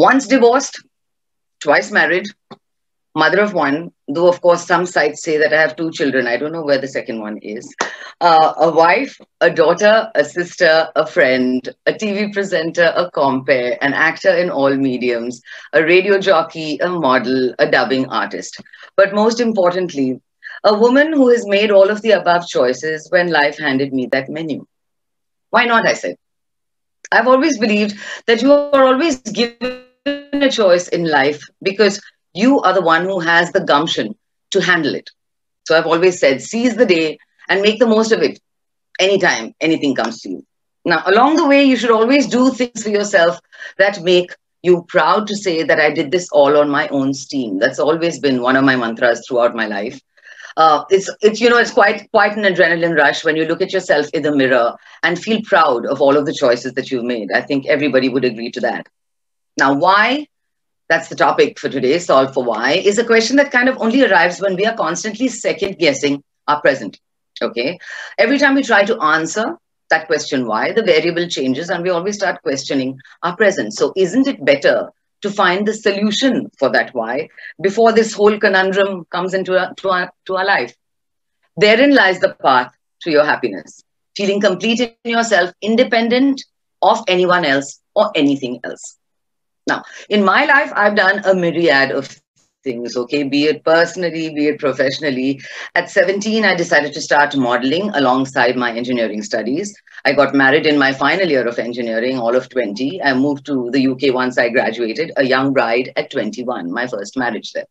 Once divorced, twice married, mother of one, though of course some sites say that I have two children. I don't know where the second one is. Uh, a wife, a daughter, a sister, a friend, a TV presenter, a compere, an actor in all mediums, a radio jockey, a model, a dubbing artist. But most importantly, a woman who has made all of the above choices when life handed me that menu. Why not? I said. I've always believed that you are always given a choice in life because you are the one who has the gumption to handle it. So I've always said, seize the day and make the most of it anytime anything comes to you. Now, along the way, you should always do things for yourself that make you proud to say that I did this all on my own steam. That's always been one of my mantras throughout my life. Uh, it's it's you know it's quite quite an adrenaline rush when you look at yourself in the mirror and feel proud of all of the choices that you've made. I think everybody would agree to that. Now, why that's the topic for today, solve for why, is a question that kind of only arrives when we are constantly second guessing our present. Okay. Every time we try to answer that question why, the variable changes and we always start questioning our present. So isn't it better to find the solution for that why before this whole conundrum comes into our, to, our, to our life? Therein lies the path to your happiness, feeling complete in yourself, independent of anyone else or anything else. Now, in my life, I've done a myriad of things, okay, be it personally, be it professionally. At 17, I decided to start modeling alongside my engineering studies. I got married in my final year of engineering, all of 20. I moved to the UK once I graduated, a young bride at 21, my first marriage there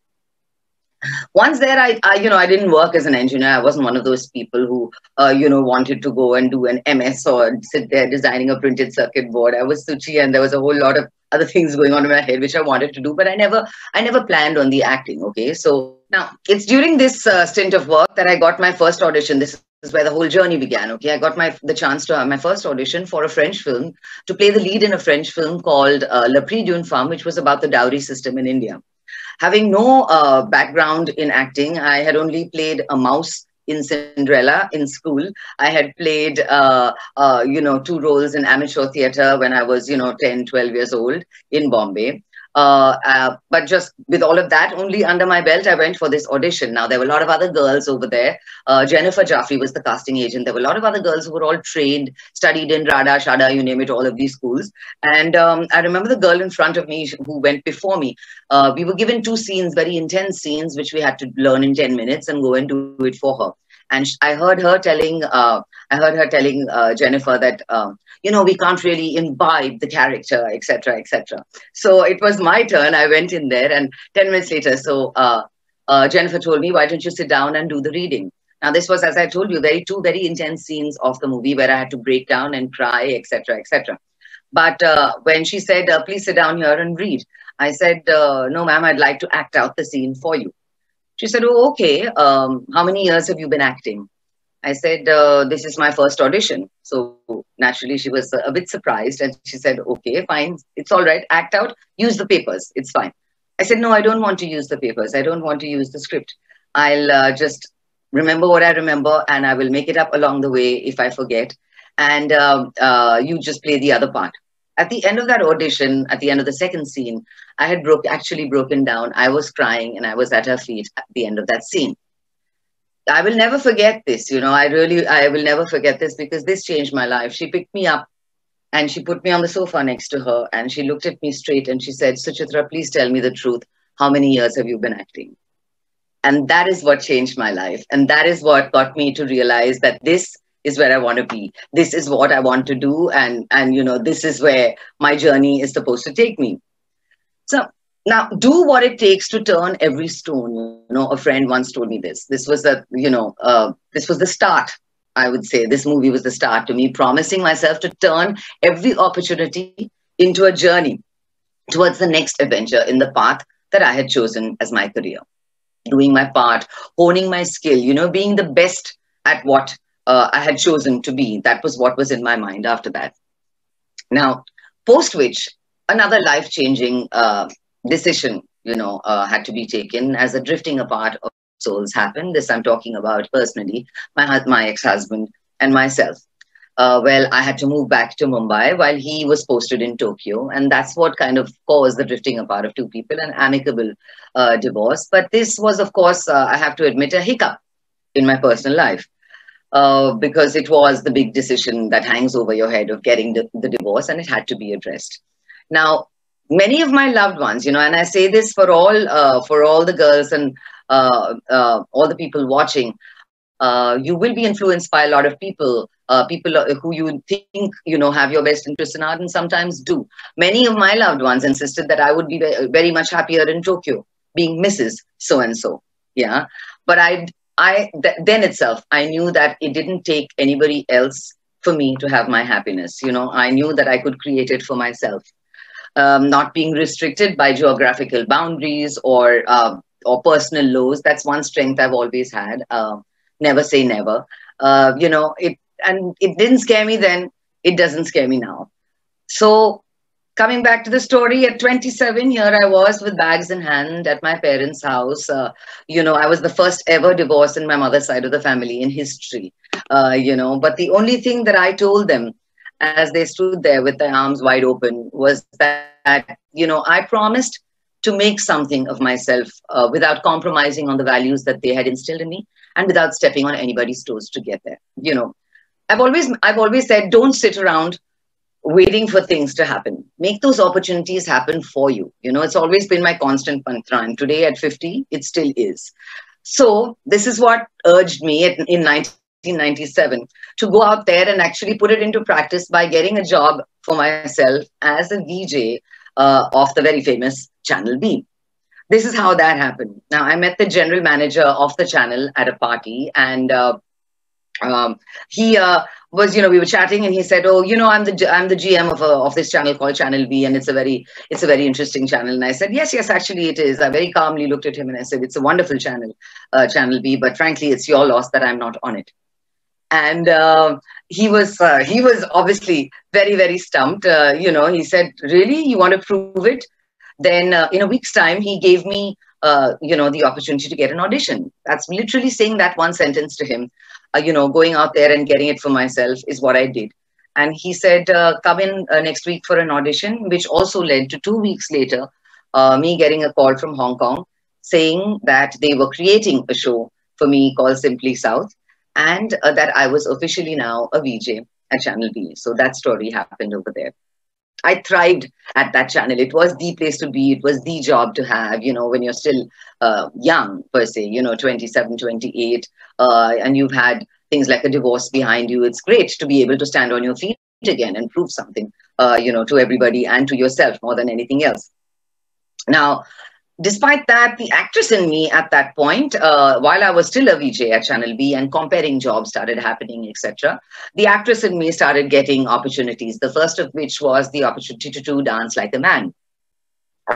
once there I, I, you know i didn't work as an engineer i wasn't one of those people who uh, you know wanted to go and do an ms or sit there designing a printed circuit board i was suchi and there was a whole lot of other things going on in my head which i wanted to do but i never i never planned on the acting okay? So now it's during this uh, stint of work that i got my first audition. This is where the whole journey began okay? I got my the chance to have my first audition for a french film to play the lead in a french film called uh, le prix d'une femme which was about the dowry system in india. Having no uh, background in acting, I had only played a mouse in Cinderella in school. I had played, uh, uh, you know, two roles in amateur theater when I was, you know, 10, 12 years old in Bombay. Uh, uh, but just with all of that only under my belt, I went for this audition. Now, there were a lot of other girls over there. Uh, Jennifer Jaffrey was the casting agent. There were a lot of other girls who were all trained, studied in RADA, SHADA, you name it, all of these schools. And um, I remember the girl in front of me who went before me. Uh, we were given two scenes, very intense scenes, which we had to learn in 10 minutes and go and do it for her and I heard her telling, uh, I heard her telling uh, Jennifer that um, you know we can't really imbibe the character, etc., etc. So it was my turn. I went in there, and ten minutes later, so uh, uh, Jennifer told me, "Why don't you sit down and do the reading?" Now this was, as I told you, very two very intense scenes of the movie where I had to break down and cry, etc., etc. But uh, when she said, uh, "Please sit down here and read," I said, "No, ma'am, I'd like to act out the scene for you." She said, Oh, okay. Um, how many years have you been acting? I said, uh, This is my first audition. So naturally, she was a bit surprised and she said, Okay, fine. It's all right. Act out. Use the papers. It's fine. I said, No, I don't want to use the papers. I don't want to use the script. I'll uh, just remember what I remember and I will make it up along the way if I forget. And um, uh, you just play the other part at the end of that audition, at the end of the second scene, I had broke, actually broken down. I was crying and I was at her feet at the end of that scene. I will never forget this. You know, I really, I will never forget this because this changed my life. She picked me up and she put me on the sofa next to her and she looked at me straight and she said, Suchitra, please tell me the truth. How many years have you been acting? And that is what changed my life. And that is what got me to realize that this is where I want to be. This is what I want to do, and and you know this is where my journey is supposed to take me. So now do what it takes to turn every stone. You know, a friend once told me this. This was the you know uh, this was the start. I would say this movie was the start to me promising myself to turn every opportunity into a journey towards the next adventure in the path that I had chosen as my career. Doing my part, honing my skill, you know, being the best at what uh, I had chosen to be. That was what was in my mind after that. Now, post which, another life changing uh, decision, you know, uh, had to be taken as a drifting apart of souls happened. This I'm talking about personally, my, my ex husband and myself. uh, well, I had to move back to Mumbai while he was posted in Tokyo. And that's what kind of caused the drifting apart of two people, an amicable uh, divorce. But this was, of course, uh, I have to admit, a hiccup in my personal life. Uh, because it was the big decision that hangs over your head of getting the, the divorce and it had to be addressed. Now, many of my loved ones, you know, and I say this for all, uh, for all the girls and uh, uh, all the people watching, uh, you will be influenced by a lot of people, uh, people who you think, you know, have your best interest in art and sometimes do. Many of my loved ones insisted that I would be very much happier in Tokyo, being Mrs. So-and-so. Yeah. But I, I th then itself, I knew that it didn't take anybody else for me to have my happiness. You know, I knew that I could create it for myself. Um, not being restricted by geographical boundaries or uh, or personal lows. That's one strength I've always had. Uh, never say never. Uh, you know, it and it didn't scare me then. It doesn't scare me now. So coming back to the story, at 27, here I was with bags in hand at my parents' house. Uh, you know, I was the first ever divorce in my mother's side of the family in history. Uh, you know, but the only thing that I told them as they stood there with their arms wide open was that, you know, I promised to make something of myself uh, without compromising on the values that they had instilled in me and without stepping on anybody's toes to get there. You know i've always i've always said don't sit around waiting for things to happen. Make those opportunities happen for you. You know it's always been my constant mantra and today at 50 it still is. So this is what urged me in 1997 to go out there and actually put it into practice by getting a job for myself as a VJ uh, of the very famous Channel V. This is how that happened. Now, I met the general manager of the channel at a party, and uh, um, he uh, was, you know, we were chatting, and he said, "Oh, you know, I'm the I'm the GM of a, of this channel called Channel V, and it's a very it's a very interesting channel." And I said, "Yes, yes, actually, it is." I very calmly looked at him and I said, "It's a wonderful channel, uh, Channel V, but frankly, it's your loss that I'm not on it." And uh, he was uh, he was obviously very very stumped. Uh, you know, he said, "Really, you want to prove it?" then uh, in a week's time, he gave me, uh, you know, the opportunity to get an audition. That's literally saying that one sentence to him. Uh, you know, going out there and getting it for myself is what I did. And he said, come in next week for an audition, which also led to two weeks later, me getting a call from Hong Kong saying that they were creating a show for me called Simply South and that I was officially now a VJ at Channel V. So that story happened over there. I thrived at that channel. It was the place to be. It was the job to have, you know, when you're still uh, young, per se, you know, 27, 28, uh, and you've had things like a divorce behind you. It's great to be able to stand on your feet again and prove something, uh, you know, to everybody and to yourself more than anything else. Now, despite that, the actress in me at that point, uh, while I was still a VJ at Channel V and comparing jobs started happening, etc., the actress in me started getting opportunities. The first of which was the opportunity to do Dance Like a Man.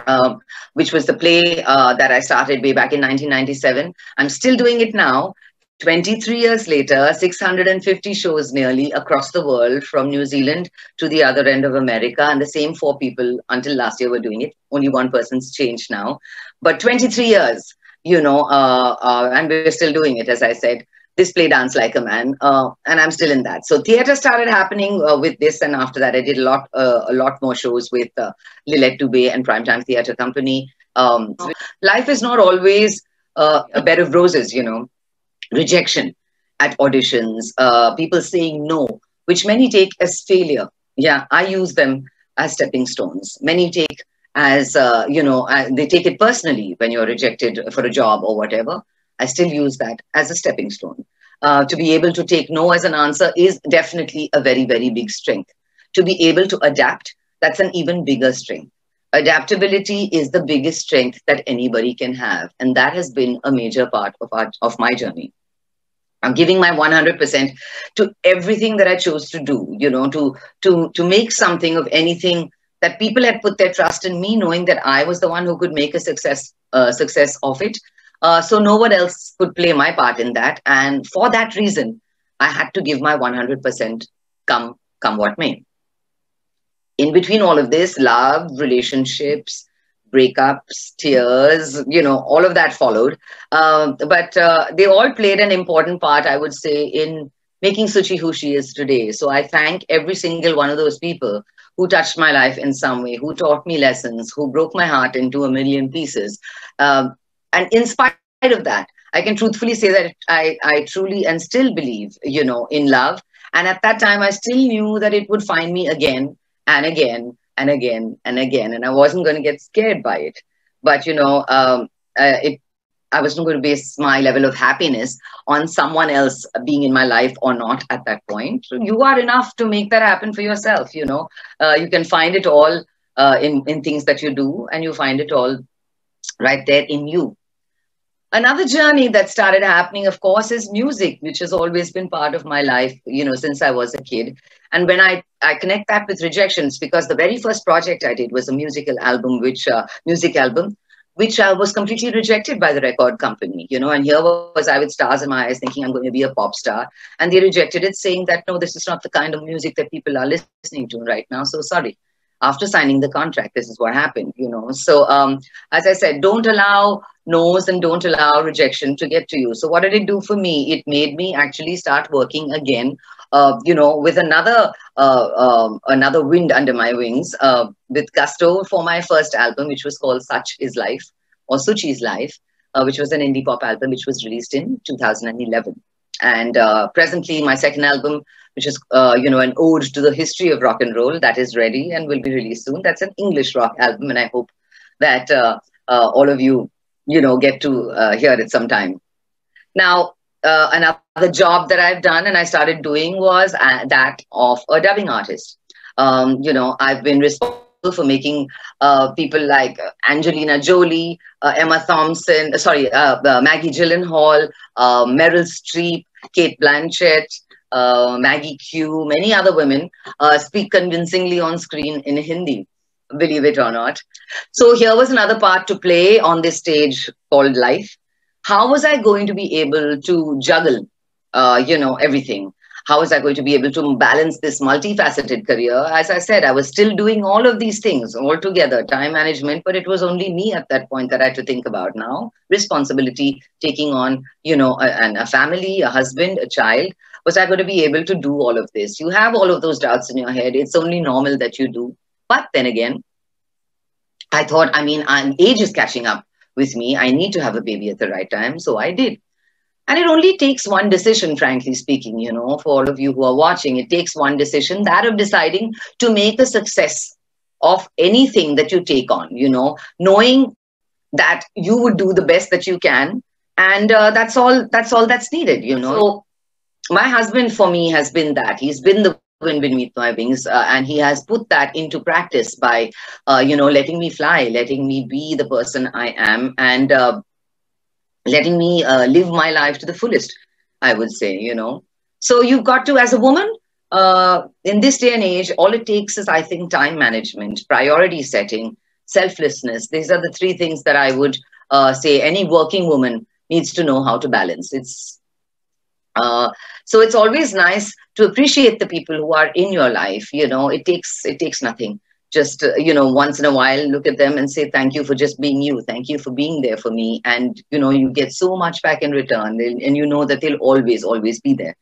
Um, which was the play uh, that I started way back in 1997. I'm still doing it now, 23 years later, 650 shows nearly across the world from New Zealand to the other end of America. And the same four people until last year were doing it. Only one person's changed now. But 23 years, you know, uh, uh, and we're still doing it, as I said. This play Dance Like a Man, uh, and I'm still in that. So theater started happening uh, with this, and after that, I did a lot, uh, a lot more shows with uh, Lillete Dubey and Primetime Theatre Company. Um, life is not always a bed of roses, you know rejection at auditions, uh, people saying no, which many take as failure. Yeah, I use them as stepping stones. Many take as, uh, you know, uh, they take it personally when you're rejected for a job or whatever. I still use that as a stepping stone. Uh, to be able to take no as an answer is definitely a very, very big strength. To be able to adapt, that's an even bigger strength. Adaptability is the biggest strength that anybody can have. And that has been a major part of, our, of my journey. I'm giving my 100% to everything that I chose to do, you know, to, to, to make something of anything that people had put their trust in me, knowing that I was the one who could make a success, uh, success of it. Uh, so no one else could play my part in that. And for that reason, I had to give my 100% come, come what may. In between all of this, love, relationships, breakups, tears, you know, all of that followed. Uh, but uh, they all played an important part, I would say, in making Suchi who she is today. So I thank every single one of those people who touched my life in some way, who taught me lessons, who broke my heart into a million pieces. Um, and in spite of that, I can truthfully say that I, I truly and still believe, you know, in love. And at that time, I still knew that it would find me again and again and again and again. And I wasn't going to get scared by it. But, you know, um, uh, it I wasn't going to base my level of happiness on someone else being in my life or not at that point. You are enough to make that happen for yourself. You know, uh, you can find it all uh, in in things that you do, and you find it all right there in you. Another journey that started happening, of course, is music, which has always been part of my life, you know, since I was a kid. And when I, I connect that with rejections, because the very first project I did was a musical album, which uh, music album, which uh, was completely rejected by the record company, you know. And here was I with stars in my eyes, thinking I'm going to be a pop star, and they rejected it, saying that no, this is not the kind of music that people are listening to right now. So sorry. After signing the contract, this is what happened, you know. So um, as I said, don't allow no's and don't allow rejection to get to you. So what did it do for me? It made me actually start working again uh, you know, with another uh, um, another wind under my wings, uh, with gusto for my first album, which was called Such Is Life or Suchi's Life, uh, which was an indie pop album, which was released in 2011. And uh, presently, my second album, which is uh, you know an ode to the history of rock and roll, that is ready and will be released soon. That's an English rock album, and I hope that all of you you know get to hear it sometime. Now, uh, another job that I've done and I started doing was uh, that of a dubbing artist. Um, you know, I've been responsible for making uh, people like Angelina Jolie, uh, Emma Thompson, uh, sorry, uh, Maggie Gyllenhaal, Meryl Streep, Cate Blanchett, Maggie Q, many other women speak convincingly on screen in Hindi believe it or not. So here was another part to play on this stage called life how was I going to be able to juggle, uh, you know, everything? How was I going to be able to balance this multifaceted career? As I said, I was still doing all of these things all together, time management, but it was only me at that point that I had to think about now. Responsibility, taking on, you know, a, a family, a husband, a child. Was I going to be able to do all of this? You have all of those doubts in your head. It's only normal that you do. But then again, I thought, I mean, I'm, age is catching up with me. I need to have a baby at the right time. So I did. And it only takes one decision, frankly speaking, you know, for all of you who are watching, it takes one decision, that of deciding to make a success of anything that you take on, you know, knowing that you would do the best that you can. And uh, that's all, that's all that's needed, you know. So my husband for me has been that. He's been the wind beneath my wings uh, and he has put that into practice by uh, you know letting me fly letting me be the person i am and uh, letting me uh, live my life to the fullest i would say you know. So you've got to as a woman uh, in this day and age all it takes is i think time management priority setting selflessness. These are the three things that i would uh, say any working woman needs to know how to balance. It's uh, so it's always nice to appreciate the people who are in your life. You know, it takes it takes nothing. Just uh, you know, once in a while, look at them and say thank you for just being you. Thank you for being there for me. And you know, you get so much back in return, and you know that they'll always, always be there.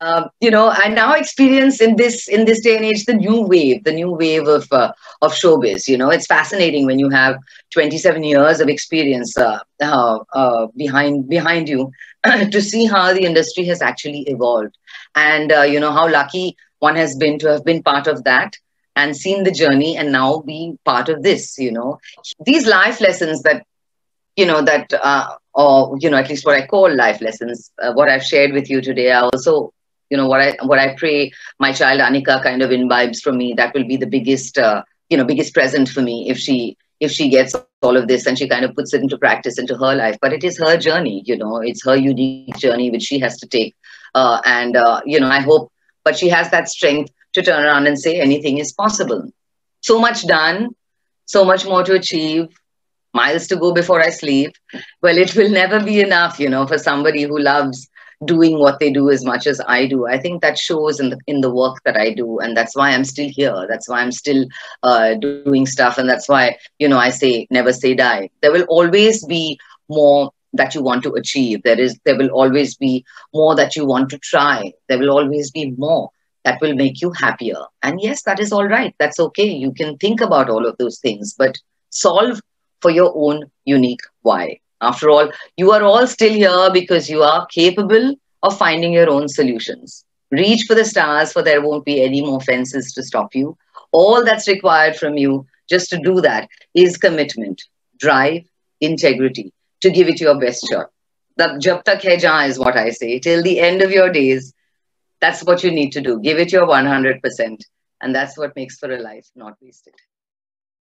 Uh, you know, I now experience in this in this day and age the new wave, the new wave of uh, of showbiz. You know, it's fascinating when you have 27 years of experience uh, uh, uh behind behind you to see how the industry has actually evolved, and uh, you know how lucky one has been to have been part of that and seen the journey, and now be part of this. You know, these life lessons that you know that or you know at least what i call life lessons uh, what i've shared with you today are also you know what i what i pray my child anika kind of imbibes from me that will be the biggest uh, you know biggest present for me if she if she gets all of this and she kind of puts it into practice into her life. But it is her journey you know it's her unique journey which she has to take. Uh, and uh, you know i hope but she has that strength to turn around and say anything is possible. So much done so much more to achieve miles to go before i sleep. Well it will never be enough you know for somebody who loves doing what they do as much as I do. I think that shows in the in the work that I do, and that's why I'm still here. That's why I'm still uh, doing stuff, and that's why you know I say never say die. There will always be more that you want to achieve. There is, there will always be more that you want to try. There will always be more that will make you happier. And yes, that is all right. That's okay. You can think about all of those things, but solve for your own unique why. After all, you are all still here because you are capable of finding your own solutions. Reach for the stars, for there won't be any more fences to stop you. All that's required from you just to do that is commitment, drive, integrity, to give it your best shot. The jab tak hai jaan is what I say. Till the end of your days, that's what you need to do. Give it your 100%. And that's what makes for a life not wasted.